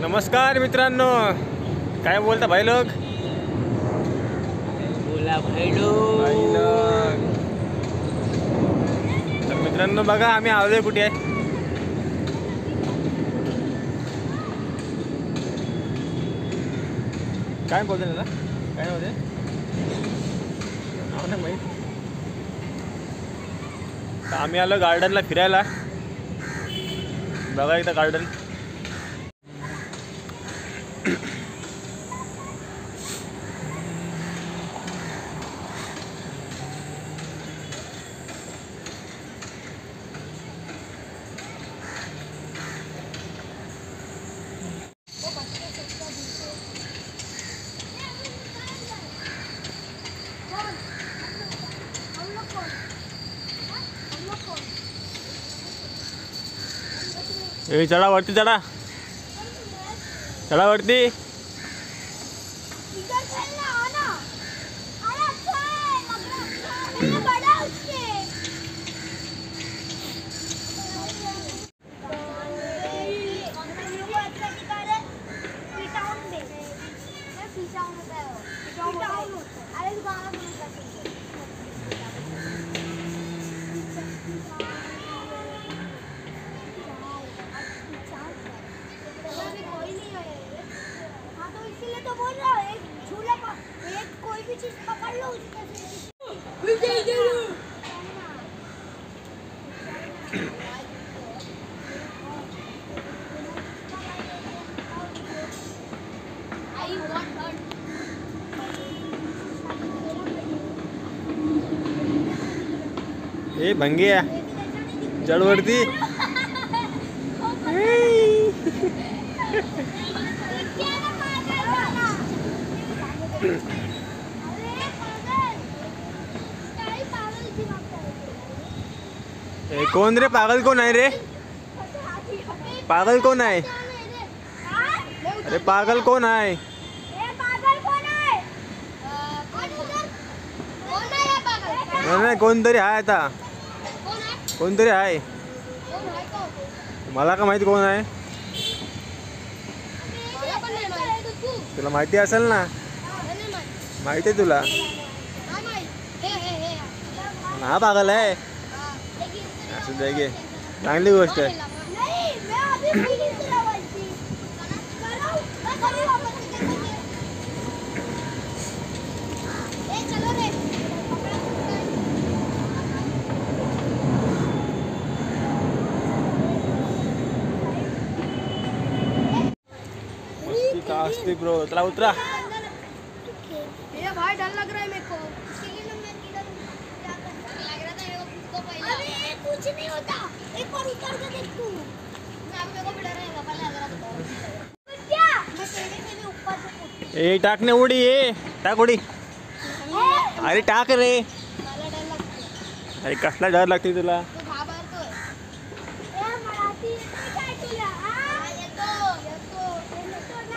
नमस्कार मित्रांनो. काय बोलता भाई लोक? बोला भाई लोक. तर मित्रांनो बघा आम्ही आलोय कुठे? आहे काय बोलते त्याला काय बोलते नाही माहीत. आम्ही आलो गार्डनला फिरायला. बघा इथं गार्डन. ए चढा वरती चढा चढा वरती इधर खेलना आना अरे अच्छा है लग रहा है पागल की मागताय ए कोण रे? पागल कोण आहे रे? पागल कोण आहे अरे पागल आहे हा नाही, कोणतरी आहे आता कोण आहे कोणतरी आहे. मला का माहिती कोण आहे? तुला माहिती असेल ना? माहिती आहे तुला? हा पागल आहे. असं दे चांगली गोष्ट आहे. मस्ती ब्रो चला उतरा। मेरा भाई डर लग रहा है मेरे को। कुछ नहीं होता। एक बार उतर के देख। तू मैं अब मेरे को भी डर पापा लग रहा था क्या? मैं तेरे से भी ऊपर से कूद ए टाकने उडी ए। टाक उडी। अरे टाक रे। अरे कसला डर लागते तुला।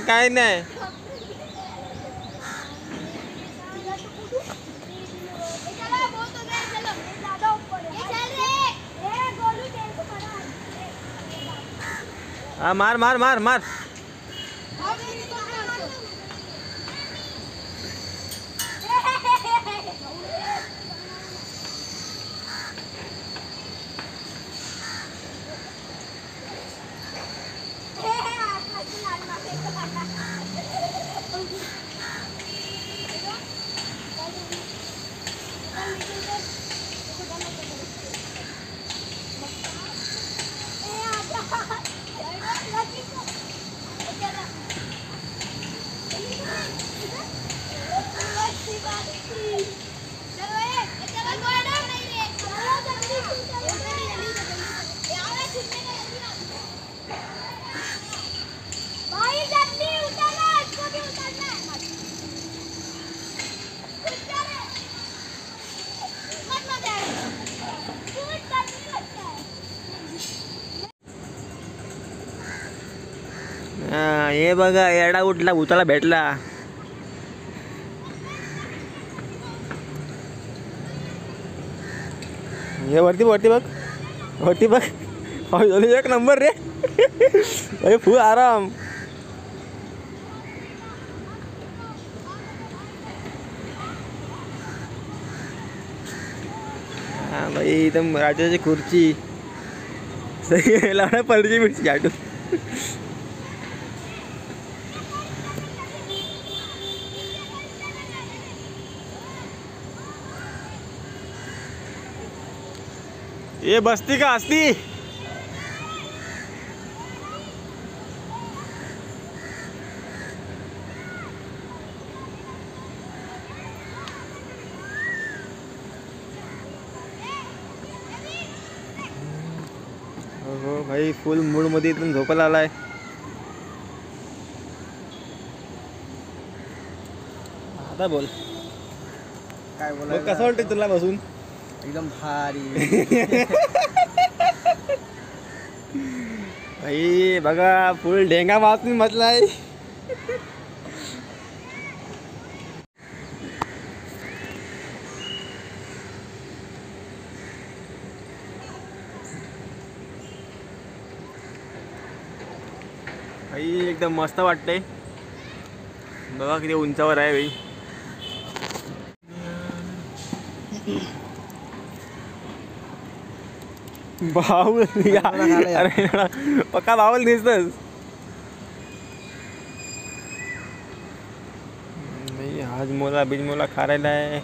काय नाही. मार मार मार मार. Thank you. हा, बघा उठला भूताला भेटला. हे वरती वरती बघ. वरती बघ. एक नंबर रे. अरे फुल आराम. भाई एकदम राजाची खुर्ची. सगळी लावणार पडची बिडची आटून ये बसती का असती हो हो भाई फुल मूडमध्ये इथून झोपायला आलाय आता बोल. काय बोलायला कसं वाटतं तुला बसून? एकदम भारी भाई बघा फुल ढेंगा वाचून म्हटलाय भाई एकदम मस्त वाटतंय बघा किती उंचावर आहे भाई बाहुल अरे पक्का बाहुल दिसतस नाही आज मोला बीज मोला खारायला आहे